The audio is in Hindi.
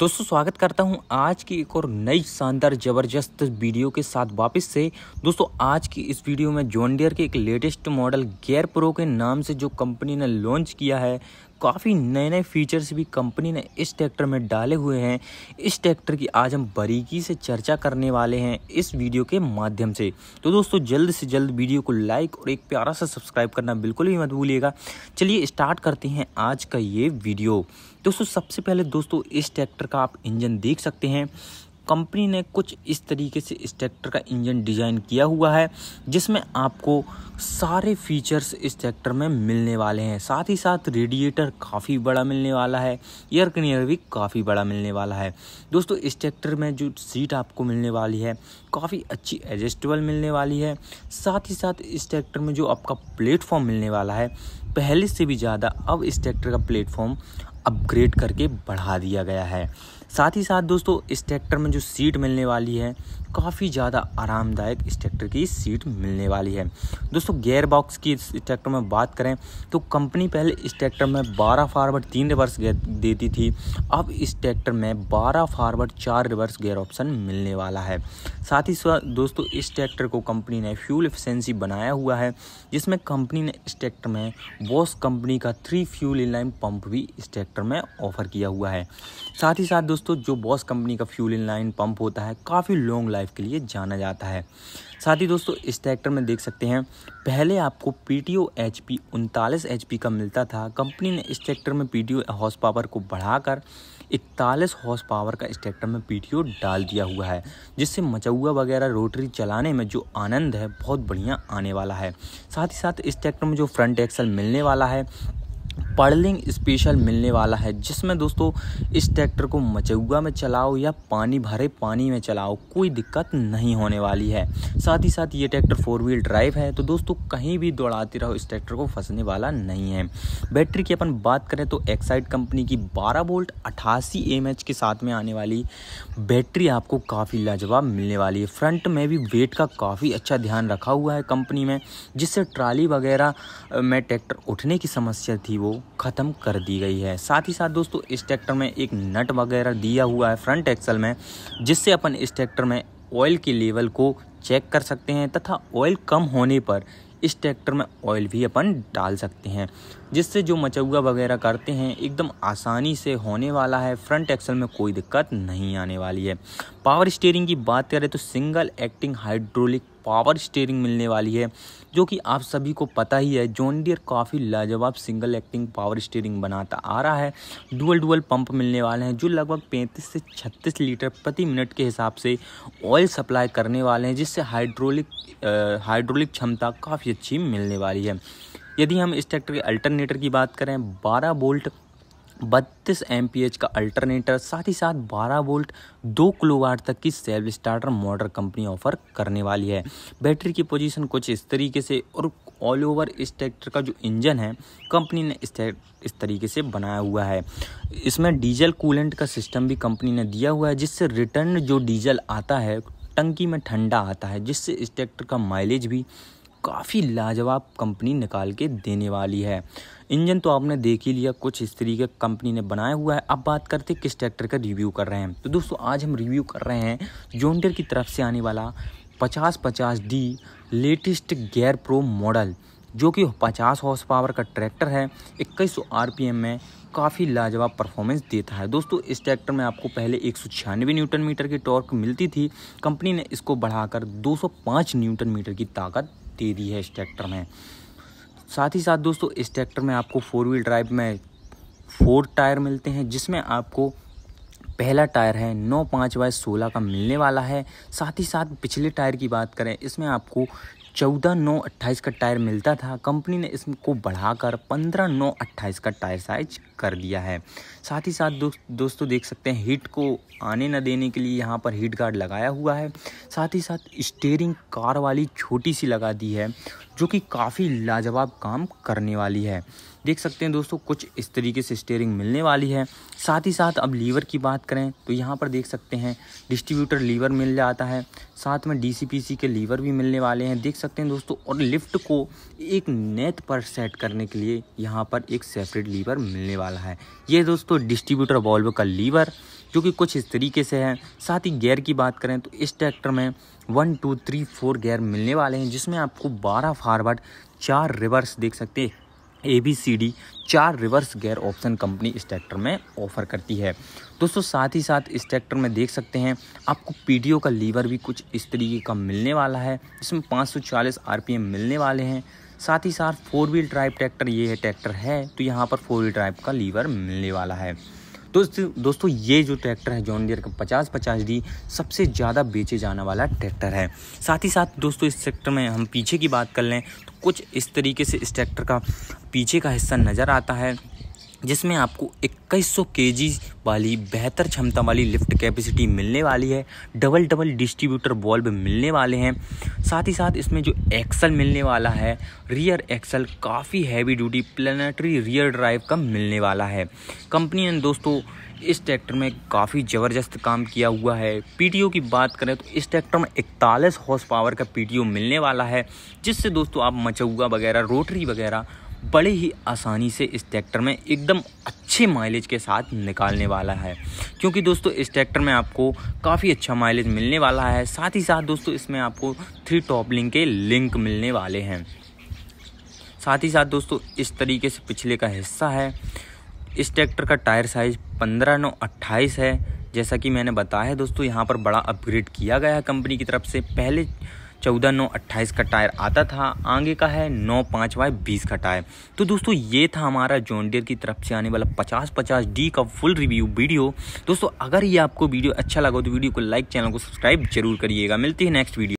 दोस्तों, स्वागत करता हूँ आज की एक और नई शानदार ज़बरदस्त वीडियो के साथ वापस से। दोस्तों, आज की इस वीडियो में जॉन डियर के एक लेटेस्ट मॉडल गेयर प्रो के नाम से जो कंपनी ने लॉन्च किया है काफ़ी नए नए फीचर्स भी कंपनी ने इस ट्रैक्टर में डाले हुए हैं। इस ट्रैक्टर की आज हम बारीकी से चर्चा करने वाले हैं इस वीडियो के माध्यम से। तो दोस्तों, जल्द से जल्द वीडियो को लाइक और एक प्यारा सा सब्सक्राइब करना बिल्कुल भी मत भूलिएगा। चलिए स्टार्ट करते हैं आज का ये वीडियो दोस्तों, सबसे पहले दोस्तों, इस ट्रैक्टर का आप इंजन देख सकते हैं। कंपनी ने कुछ इस तरीके से इस ट्रैक्टर का इंजन डिज़ाइन किया हुआ है, जिसमें आपको सारे फीचर्स इस ट्रैक्टर में मिलने वाले हैं। साथ ही साथ रेडिएटर काफ़ी बड़ा मिलने वाला है, एयर क्लीनर भी काफ़ी बड़ा मिलने वाला है। दोस्तों, इस ट्रैक्टर में जो सीट आपको मिलने वाली है, काफ़ी अच्छी एडजस्टेबल मिलने वाली है। साथ ही साथ इस ट्रैक्टर में जो आपका प्लेटफॉर्म मिलने वाला है, पहले से भी ज़्यादा अब इस ट्रैक्टर का प्लेटफॉर्म अपग्रेड करके बढ़ा दिया गया है। साथ ही साथ दोस्तों इस ट्रैक्टर में जो सीट मिलने वाली है काफ़ी ज़्यादा आरामदायक इस ट्रैक्टर की सीट मिलने वाली है। दोस्तों गेयर बॉक्स की इस ट्रैक्टर में बात करें तो कंपनी पहले इस ट्रैक्टर में 12 फारवर्ड तीन रिवर्स गेयर देती थी। अब इस ट्रैक्टर में 12 फारवर्ड चार रिवर्स गेयर ऑप्शन मिलने वाला है। साथ ही साथ दोस्तों, इस ट्रैक्टर को कंपनी ने फ्यूल एफिशेंसी बनाया हुआ है, जिसमें कंपनी ने इस ट्रैक्टर में बॉस कंपनी का थ्री फ्यूल इनलाइन पंप भी इस ट्रैक्टर में ऑफ़र किया हुआ है। साथ ही साथ, दोस्तों, जो बॉस कंपनी का फ्यूल इनलाइन पंप होता है, काफ़ी लॉन्ग लाइफ के लिए जाना जाता है। साथ ही दोस्तों, इस ट्रैक्टर में देख सकते हैं, पहले आपको P T O H P उनतालीस एच पी का मिलता था। कंपनी ने इस ट्रैक्टर में P T O horse power को बढ़ाकर इकतालीस हॉर्स पावर का इस ट्रैक्टर में पी टी ओ डाल दिया हुआ है, जिससे मचौआ वगैरह रोटरी चलाने में जो आनंद है, बहुत बढ़िया आने वाला है। साथ ही साथ इस ट्रैक्टर में जो फ्रंट एक्सल मिलने वाला है पर्लिंग स्पेशल मिलने वाला है, जिसमें दोस्तों इस ट्रैक्टर को मचौआ में चलाओ या पानी भरे पानी में चलाओ, कोई दिक्कत नहीं होने वाली है। साथ ही साथ ये ट्रैक्टर फोर व्हील ड्राइव है तो दोस्तों कहीं भी दौड़ाते रहो, इस ट्रैक्टर को फंसने वाला नहीं है। बैटरी की अपन बात करें तो एक्साइड कंपनी की बारह वोल्ट अठासी एम के साथ में आने वाली बैटरी आपको काफ़ी लाजवाब मिलने वाली है। फ्रंट में भी वेट का काफ़ी अच्छा ध्यान रखा हुआ है कंपनी में, जिससे ट्राली वगैरह में ट्रैक्टर उठने की समस्या थी वो ख़त्म कर दी गई है। साथ ही साथ दोस्तों, इस ट्रैक्टर में एक नट वगैरह दिया हुआ है फ्रंट एक्सल में, जिससे अपन इस ट्रैक्टर में ऑयल के लेवल को चेक कर सकते हैं तथा ऑयल कम होने पर इस ट्रैक्टर में ऑयल भी अपन डाल सकते हैं, जिससे जो मचौगा वगैरह करते हैं, एकदम आसानी से होने वाला है। फ्रंट एक्सल में कोई दिक्कत नहीं आने वाली है। पावर स्टीयरिंग की बात करें तो single acting hydraulic power steering मिलने वाली है। जो कि आप सभी को पता ही है, जॉन डियर काफ़ी लाजवाब सिंगल एक्टिंग पावर स्टीयरिंग बनाता आ रहा है। डुअल डुअल पंप मिलने वाले हैं, जो लगभग 35 से 36 लीटर प्रति मिनट के हिसाब से ऑयल सप्लाई करने वाले हैं, जिससे हाइड्रोलिक हाइड्रोलिक क्षमता काफ़ी अच्छी मिलने वाली है। यदि हम इस ट्रैक्टर के अल्टरनेटर की बात करें 12 वोल्ट बत्तीस एम का अल्टरनेटर साथ ही साथ 12 वोल्ट दो किलोवाट तक की self starter motor company offer करने वाली है। बैटरी की पोजीशन कुछ इस तरीके से और ऑल ओवर इस ट्रैक्टर का जो इंजन है कंपनी ने इस इस तरीके से बनाया हुआ है। इसमें डीजल कूलेंट का सिस्टम भी कंपनी ने दिया हुआ है, जिससे रिटर्न जो डीजल आता है, टंकी में ठंडा आता है, जिससे इस ट्रैक्टर का माइलेज भी काफ़ी लाजवाब कंपनी निकाल के देने वाली है। इंजन तो आपने देख ही लिया, कुछ इस तरीके कंपनी ने बनाया हुआ है। अब बात करते किस ट्रैक्टर का रिव्यू कर रहे हैं। तो दोस्तों, आज हम रिव्यू कर रहे हैं जोनडर की तरफ़ से आने वाला पचास पचास D latest gear pro model जो कि 50 हॉर्स पावर का ट्रैक्टर है। 2100 आरपीएम में काफ़ी लाजवाब परफॉर्मेंस देता है। दोस्तों, इस ट्रैक्टर में आपको पहले एक न्यूटन मीटर की टॉर्क मिलती थी। कंपनी ने इसको बढ़ाकर 205 न्यूटन मीटर की ताकत दे दी है इस ट्रैक्टर में। साथ ही साथ दोस्तों, इस ट्रैक्टर में आपको फोर व्हील ड्राइव में फोर टायर मिलते हैं, जिसमें आपको पहला टायर है नौ पाँच बाय सोलह का मिलने वाला है। साथ ही साथ पिछले टायर की बात करें, इसमें आपको चौदह नौ अट्ठाईस का टायर मिलता था। कंपनी ने इसको बढ़ाकर पंद्रह नौ अट्ठाईस का टायर साइज़ कर दिया है। साथ ही साथ दोस्त, दोस्तों देख सकते हैं, हीट को आने न देने के लिए यहाँ पर हीट गार्ड लगाया हुआ है। साथ ही साथ स्टेयरिंग कार वाली छोटी सी लगा दी है। जो कि काफ़ी लाजवाब काम करने वाली है। देख सकते हैं दोस्तों, कुछ इस तरीके से स्टेयरिंग मिलने वाली है। साथ ही साथ अब लीवर की बात करें तो यहाँ पर देख सकते हैं डिस्ट्रीब्यूटर लीवर मिल जाता है। साथ में डीसीपीसी के लीवर भी मिलने वाले हैं। देख सकते हैं दोस्तों, और लिफ्ट को एक नेट पर सेट करने के लिए यहाँ पर एक सेपरेट लीवर मिलने वाला है। ये दोस्तों डिस्ट्रीब्यूटर वॉल्व का लीवर जो कि कुछ इस तरीके से है। साथ ही गेयर की बात करें तो इस ट्रैक्टर में one, two, three, four gear मिलने वाले हैं, जिसमें आपको बारह फारवर्ड, चार रिवर्स देख सकते हैं। ए, बी, सी, डी, चार रिवर्स गेयर ऑप्शन कंपनी इस ट्रैक्टर में ऑफ़र करती है। दोस्तों, साथ ही साथ इस ट्रैक्टर में देख सकते हैं, आपको पी का लीवर भी कुछ इस तरीके का मिलने वाला है इसमें 540 आरपीएम मिलने वाले हैं। साथ ही साथ फोर व्हील ड्राइव ट्रैक्टर, ये है ट्रैक्टर है तो यहाँ पर फोर व्हील ड्राइव का लीवर मिलने वाला है। दोस्तों दोस्तों, ये जो ट्रैक्टर है जॉन डियर का पचास पचास डी सबसे ज़्यादा बेचे जाने वाला ट्रैक्टर है। साथ ही साथ, दोस्तों, इस ट्रैक्टर में हम पीछे की बात कर लें तो कुछ इस तरीके से इस ट्रैक्टर का पीछे का हिस्सा नज़र आता है। जिसमें आपको 2100 केजी वाली बेहतर क्षमता वाली लिफ्ट कैपेसिटी मिलने वाली है, डबल डबल डिस्ट्रीब्यूटर बॉल्ब मिलने वाले हैं। साथ ही साथ इसमें जो एक्सल मिलने वाला है, रियर एक्सल काफ़ी heavy duty planetary rear drive का मिलने वाला है। कंपनी ने दोस्तों, इस ट्रैक्टर में काफ़ी ज़बरदस्त काम किया हुआ है। पीटीओ की बात करें तो इस ट्रैक्टर में इकतालीस हॉर्स पावर का पीटीओ मिलने वाला है, जिससे दोस्तों आप मचौगा वगैरह रोटरी वगैरह बड़े ही आसानी से इस ट्रैक्टर में एकदम अच्छे माइलेज के साथ निकालने वाला है। क्योंकि दोस्तों, इस ट्रैक्टर में आपको काफ़ी अच्छा माइलेज मिलने वाला है। साथ ही साथ दोस्तों, इसमें आपको थ्री टॉप लिंक के लिंक मिलने वाले हैं। साथ ही साथ दोस्तों, इस तरीके से पिछले का हिस्सा है। इस ट्रैक्टर का टायर साइज़ पंद्रह नौ अट्ठाईस है। जैसा कि मैंने बताया है दोस्तों, यहाँ पर बड़ा अपग्रेड किया गया है कंपनी की तरफ़ से। पहले चौदह नौ अट्ठाईस का टायर आता था, आगे का है नौ पाँच वाई, बीस का टायर। तो दोस्तों, ये था हमारा जॉन्डियर की तरफ़ से आने वाला पचास पचास डी का फुल रिव्यू वीडियो दोस्तों, अगर ये आपको वीडियो अच्छा लगा तो वीडियो को लाइक चैनल को सब्सक्राइब ज़रूर करिएगा। मिलती है नेक्स्ट वीडियो